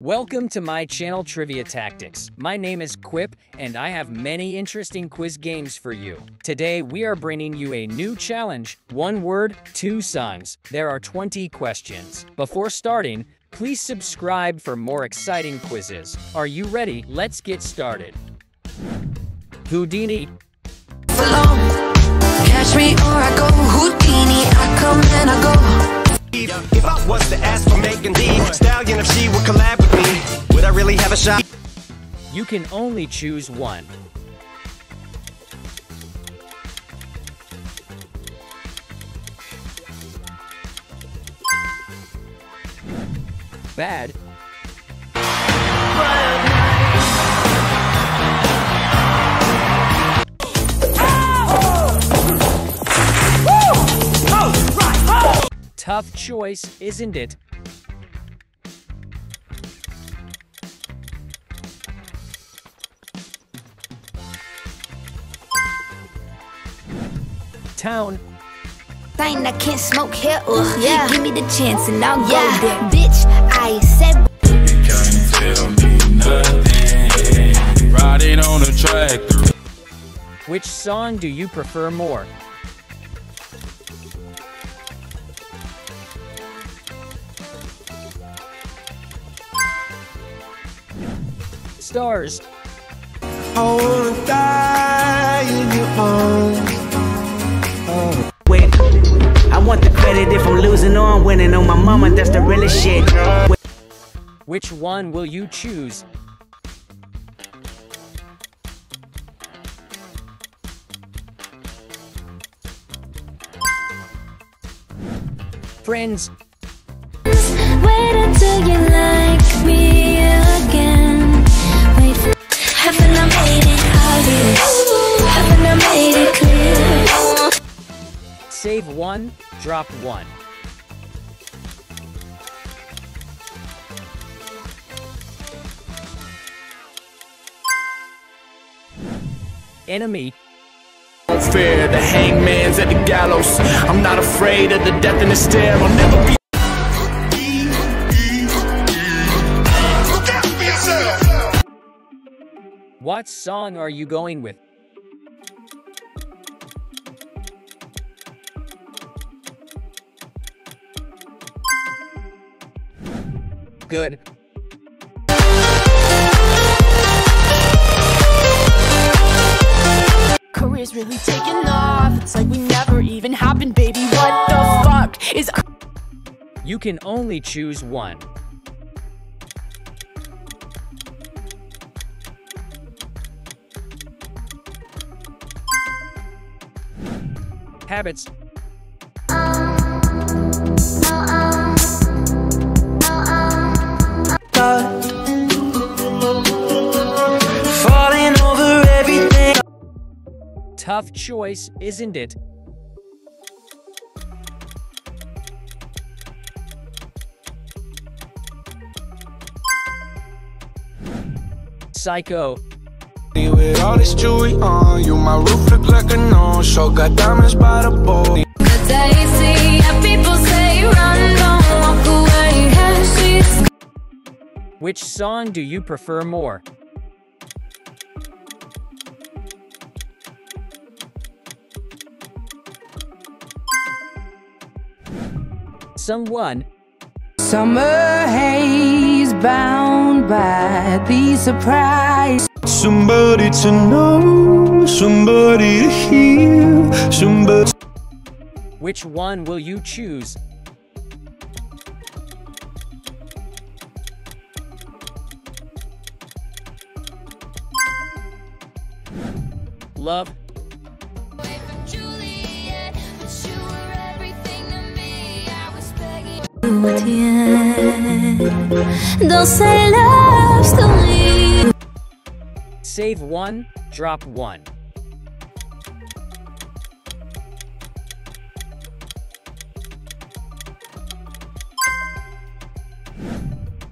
Welcome to my channel Trivia Tactics. My name is Quip, and I have many interesting quiz games for you. Today, we are bringing you a new challenge, one word, two songs. There are 20 questions. Before starting, please subscribe for more exciting quizzes. Are you ready? Let's get started. Houdini, Catch me or I go Houdini. I come and I go. If I was to ask for Megan Thee Stallion, if she would collab with me, would I really have a shot? you can only choose one. Bad, tough choice, isn't it? Town, Thing I can't smoke here. Ugh. Yeah. Give me the chance and I'll yeah. go there. Bitch, I said. can't tell me nothing. Riding on a tractor. which song do you prefer more? Stars, I wanna die in your arms. with. I want the credit if I'm losing or I'm winning. On my mama, that's the realest shit. which one will you choose? Friends, save one, drop one. Enemy, Fair, the hangman's at the gallows. I'm not afraid of the death in the stare. I'll never be. what song are you going with? Good. Career's really taking off. It's like we never even happened, baby. What the fuck is. You can only choose one. Habits, Falling tough choice, isn't it? Psycho, With all this jewelry on you, my roof look like a no-show. Got diamonds by the bowl. Daisy, yeah, people say run, don't walk away. Yeah, she's which song do you prefer more? Someone, Summer haze bound by the surprise. Somebody to know, somebody to hear, somebody. which one will you choose? Love, begging. Don't say love's to me. save one, drop one.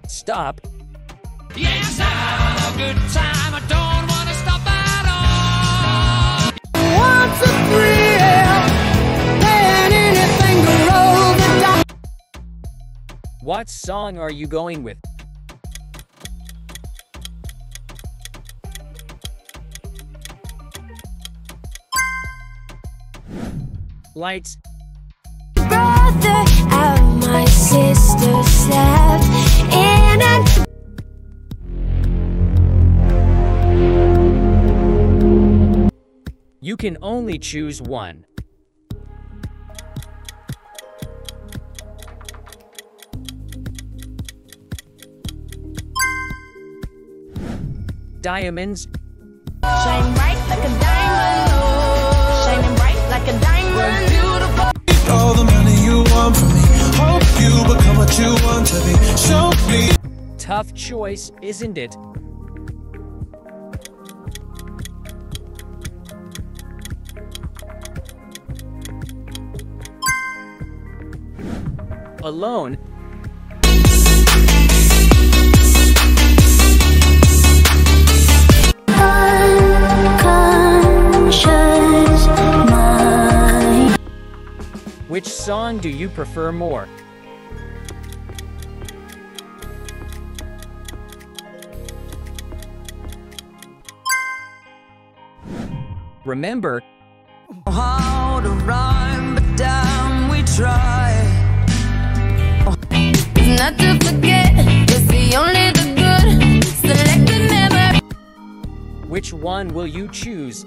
Stop, What's What song are you going with? Lights. Brother and my sister slept in a You can only choose one. Diamonds, Shine bright like a diamond. Shining bright like a diamond. Beautiful. all the money you want from me. Hope you become what you want to be. Show me. tough choice, isn't it? Alone, which song do you prefer more? Remember, How to rhyme, but damn, we try. Not to forget, it's the only the good. Selected memory. which one will you choose?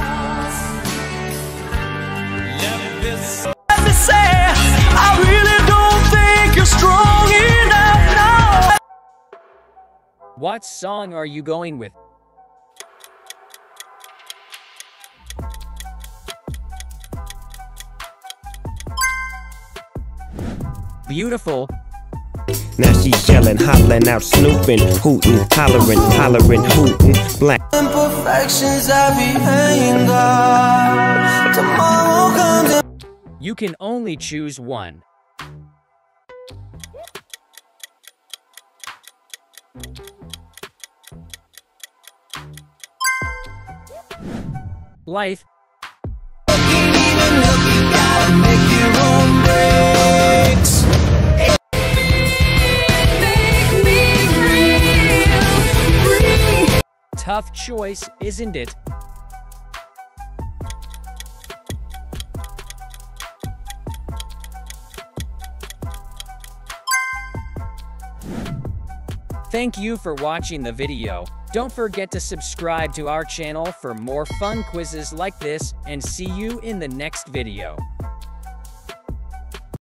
what song are you going with? Beautiful, Now she's yelling, hollering out, snooping, hooting, hollering, hollering, hooting, black. Imperfections I be hanging you can only choose one. Life, tough choice, isn't it? Thank you for watching the video. Don't forget to subscribe to our channel for more fun quizzes like this and see you in the next video.